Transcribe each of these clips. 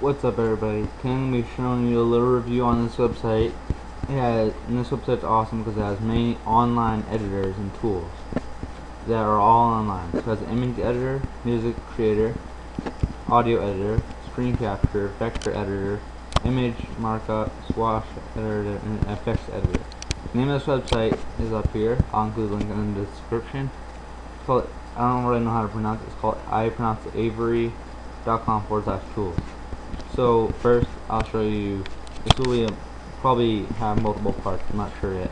What's up everybody? Ken be showing you a little review on this website. It has, and this website's awesome because it has many online editors and tools that are all online. So it has an image editor, music creator, audio editor, screen capture, vector editor, image markup, swatch editor, and effects editor. The name of this website is up here. I'll include a link in the description. It's called, I don't really know how to pronounce it. It's called, I pronounce it avery.com forward slash tools. So first, I'll show you. This will be a, probably have multiple parts. I'm not sure yet,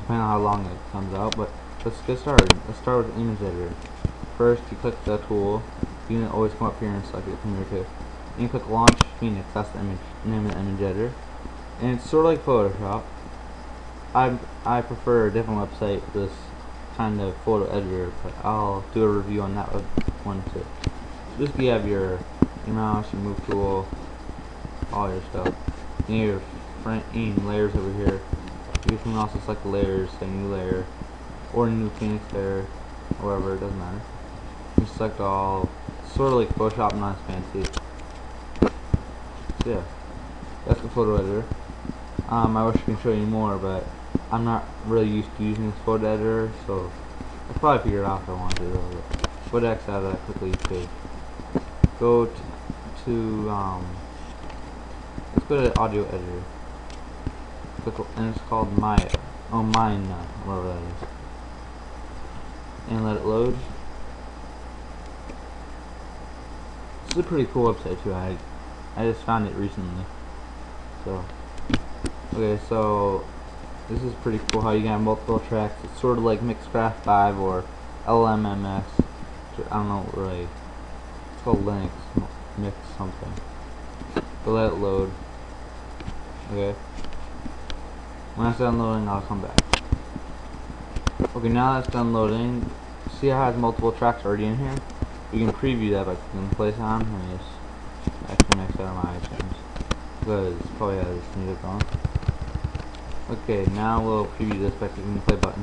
depending on how long it comes out. But let's get started. Let's start with the image editor. First, you click the tool. You can always come up here and select it from here too. And you click Launch Phoenix. That's the image name of the image editor. And it's sort of like Photoshop. I I prefer a different website for this kind of photo editor, but I'll do a review on that one too. Just you have your your mouse, your move tool, all your stuff. And your front end layers over here. You can also select layers, say new layer, or new Phoenix layer, whatever, it doesn't matter. You select all, sort of like Photoshop, not as fancy. So yeah, that's the photo editor. Um, I wish I could show you more, but I'm not really used to using this photo editor, so I'll probably figure it out if I want to. But X out of that quickly page. Go to to um, let's go to audio editor. Click, and it's called Myna. Oh, mine, uh, whatever that is. And let it load. This is a pretty cool website too. I I just found it recently. So okay, so this is pretty cool how you got multiple tracks. It's sort of like Mixcraft 5 or LMMS. I don't know really. Called Linux mix something. But let it load. Okay. When it's done loading, I'll come back. Okay, now that's done loading, see how it has multiple tracks already in here? We can preview that by clicking place on. Let me just actually max out my iTunes. Because it probably has music on. Okay, now we'll preview this by clicking the play button.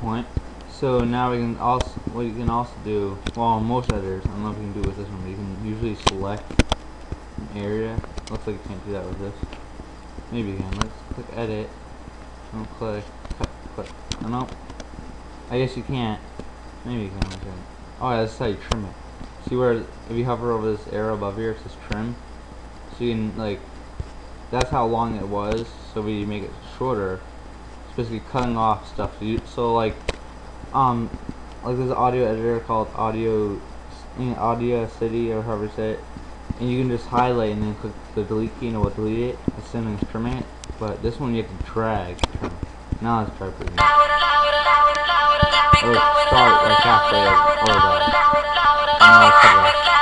Point. So now we can also, what you can also do, well most editors, I don't know if you can do it with this one, but you can usually select an area. Looks like you can't do that with this. Maybe you can. Let's click edit. Don't click, cut, click. Oh, no. I guess you can't. Maybe you can. Oh yeah, this is how you trim it. See where, if you hover over this arrow above here, it says trim. So you can, like, that's how long it was. So we make it shorter basically cutting off stuff. So, you, so like, um, like there's an audio editor called Audio, Audacity or however you say it, and you can just highlight and then click the delete key and it will delete it as soon as trimming. But this one you have to drag. Now let's try it. Or start like halfway that. And now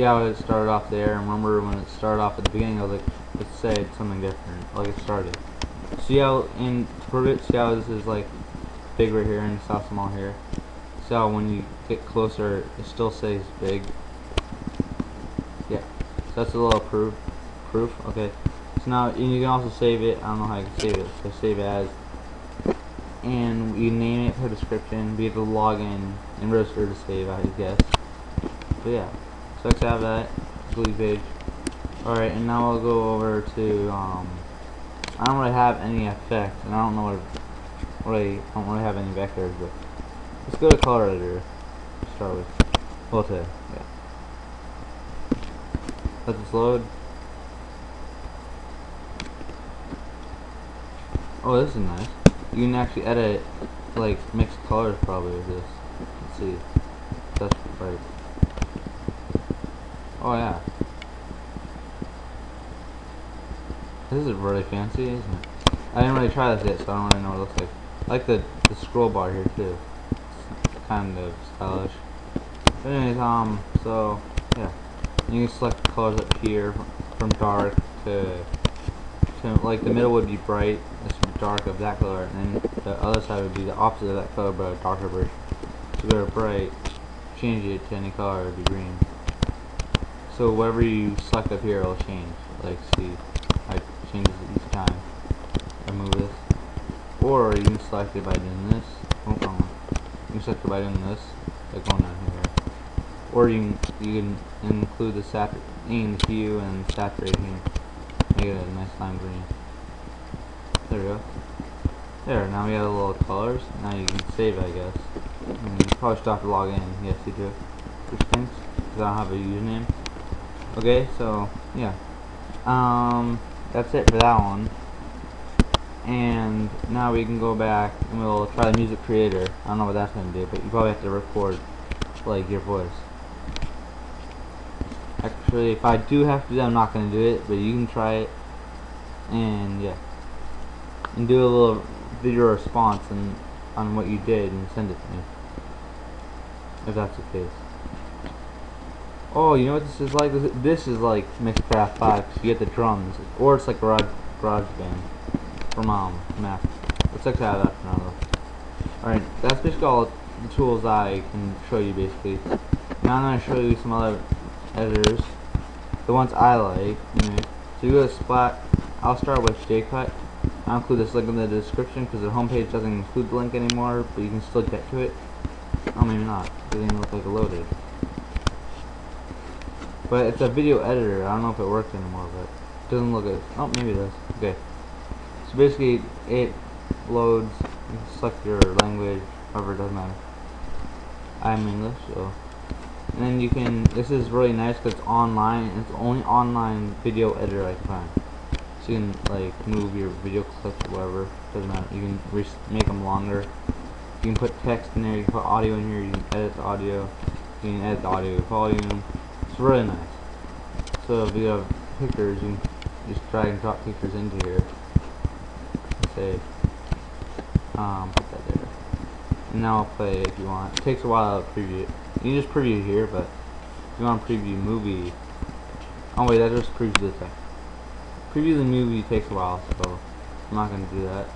see how it started off there and remember when it started off at the beginning I was like let's say something different like it started. See how in to prove it see how this is like big right here and it's not small here. See how when you get closer it still stays big. Yeah so that's a little proof proof okay. So now and you can also save it I don't know how you can save it so save as and you name it for description be the login and register to save I guess. But yeah so let's have that delete page. Alright, and now I'll go over to um I don't really have any effects and I don't know what really I don't really have any vectors but let's go to color editor start with. Well to yeah. Let this load. Oh this is nice. You can actually edit like mixed colors probably with this. Let's see. That's right. Oh yeah. This is really fancy, isn't it? I didn't really try this yet, so I don't really know what it looks like. I like the, the scroll bar here too. It's kind of stylish. But anyways, um, so, yeah. You can select the colors up here from dark to to like the middle would be bright, this would be dark of that color, and then the other side would be the opposite of that color but a darker version. So go to bright, change it to any color, it would be green. So whatever you select up here it'll change. Like see, I changes it each time I move this. Or you can select it by doing this. Oh, wrong. You can select it by doing this, like going down here. Or you can you can include the saturate in hue and saturation. Make it a nice lime green. There we go. There, now we have a little colors. Now you can save I guess. And you probably still have to log in. Yes, you do. Which stinks, because I don't have a username. Okay, so, yeah. Um, that's it for that one. And now we can go back and we'll try the music creator. I don't know what that's to do, but you probably have to record, like, your voice. Actually, if I do have to do that, I'm not to do it, but you can try it. And, yeah. And do a little video response and on what you did and send it to me. If that's the case. Oh, you know what this is like? This, is like Mixcraft 5, because you get the drums. Or it's like Garage, garage Band For mom, Mac. Let's check out that for now. Alright, that's basically all the tools I can show you, basically. Now I'm going to show you some other editors. The ones I like. You. So you go to Splat. I'll start with JayCut. I'll include this link in the description because the homepage doesn't include the link anymore, but you can still get to it. Oh, maybe not. It doesn't look like it loaded. But it's a video editor. I don't know if it works anymore, but it doesn't look it. Oh, maybe it does. Okay. So basically, it loads. You select your language, however, it doesn't matter. I'm English, so. And then you can. This is really nice because it's online. It's the only online video editor I can find. So you can like move your video clips or whatever. Doesn't matter. You can make them longer. You can put text in there. You can put audio in here. You can edit the audio. You can edit the audio volume. Really nice. So if you have pictures, you just drag and drop pictures into here. Say, um, put that there. And now I'll play if you want. It takes a while to preview. You can just preview here, but if you want to preview movie, oh wait, that just previews the text. Preview the movie takes a while, so I'm not gonna do that.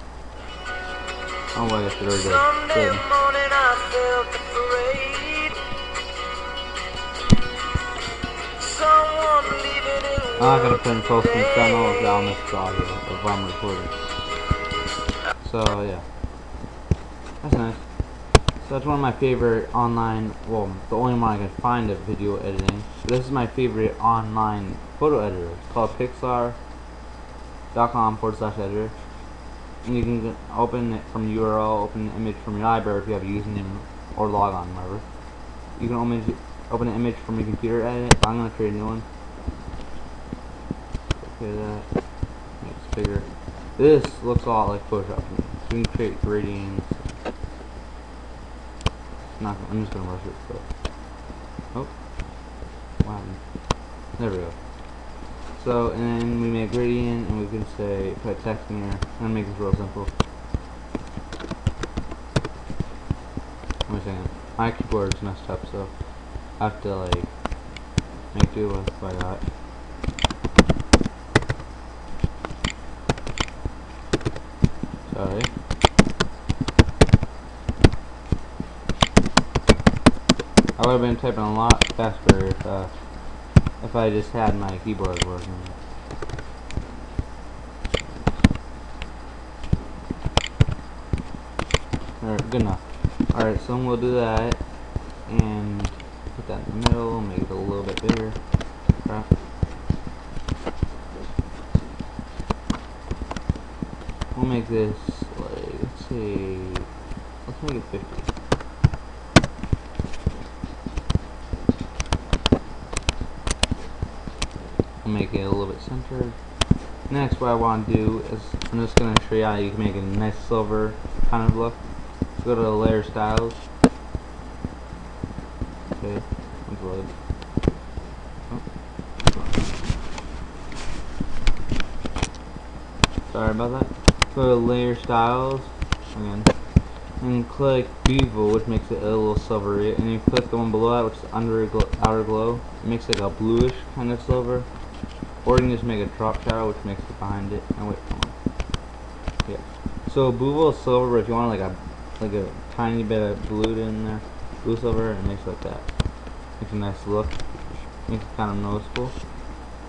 Oh wait, it's Sunday good. I'm not gonna put in channel of down this audio of I'm recording. So yeah. That's nice. So that's one of my favorite online, well, the only one I can find of video editing. But this is my favorite online photo editor. It's called Pixlr dot com forward slash editor and you can open it from URL, open the image from your library if you have a username or log on, whatever. You can open, open an image from your computer, edit it. I'm going to create a new one. Okay, that makes bigger. This looks a lot like Photoshop. So you can create gradients. Not, I'm just going to rush it, so. Oh. Wow. There we go. So, and then we make a gradient, and we can say, put text in here. I'm going to make this real simple. A second. My keyboard's messed up, so I have to, like, make do with what I got. Sorry. I would have been typing a lot faster if, uh, if I just had my keyboard working. Alright, good enough. Alright, so we'll do that and put that in the middle, make it a little bit bigger. Crap. We'll make this like let's see let's make it 50. We'll make it a little bit centered. Next, what I want to do is, I'm just going to show you how you can make a nice silver kind of look. So go to the layer styles. Okay, load. Oh. Sorry about that. Go to layer styles again, and click bevel, which makes it a little silvery. And you click the one below that, which is under outer glow. It makes like a bluish kind of silver. or you can just make a drop shadow which makes it behind it. And wait, hold on. Yeah. So Blueville silver, but if you want like a like a tiny bit of blue in there, blue silver, it makes it like that. Makes a nice look. Makes it kind of noticeable.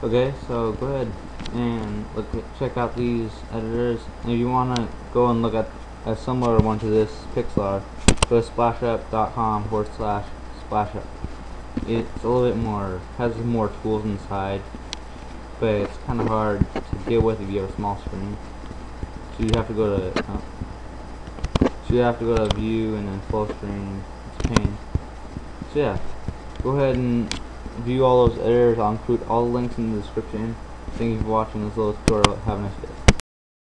Okay, so go ahead and look check out these editors. And if you want to go and look at a similar one to this Pixlr, go to splashup.com forward slash splashup. It's a little bit more, has more tools inside, but it's kind of hard to deal with if you have a small screen. So you have to go to, oh. so you have to go to view and then full screen. Pain. So yeah, go ahead and view all those editors. I'll include all the links in the description. Thank you for watching this little tutorial. Have a nice day.